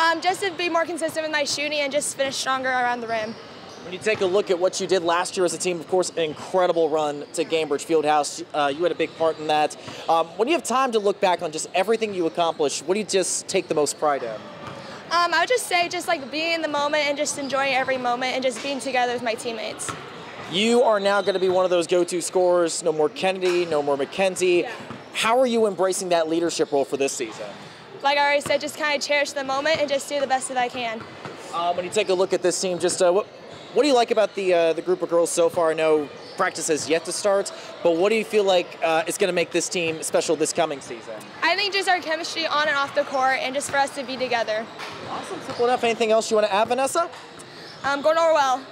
Um, just to be more consistent with my shooting and just finish stronger around the rim. When you take a look at what you did last year as a team, of course, an incredible run to Gainbridge Fieldhouse. Uh, you had a big part in that. Um, when you have time to look back on just everything you accomplished, what do you just take the most pride in? Um, I would just say just like being in the moment and just enjoying every moment and just being together with my teammates. You are now going to be one of those go-to scorers. No more Kennedy, no more McKenzie. Yeah. How are you embracing that leadership role for this season? Like I already said, just kind of cherish the moment and just do the best that I can. Um, when you take a look at this team, just uh, what, what do you like about the uh, the group of girls so far? I know practice has yet to start, but what do you feel like uh, is going to make this team special this coming season? I think just our chemistry on and off the court and just for us to be together. Awesome. Simple enough. Anything else you want to add, Vanessa? Um, go Norwell.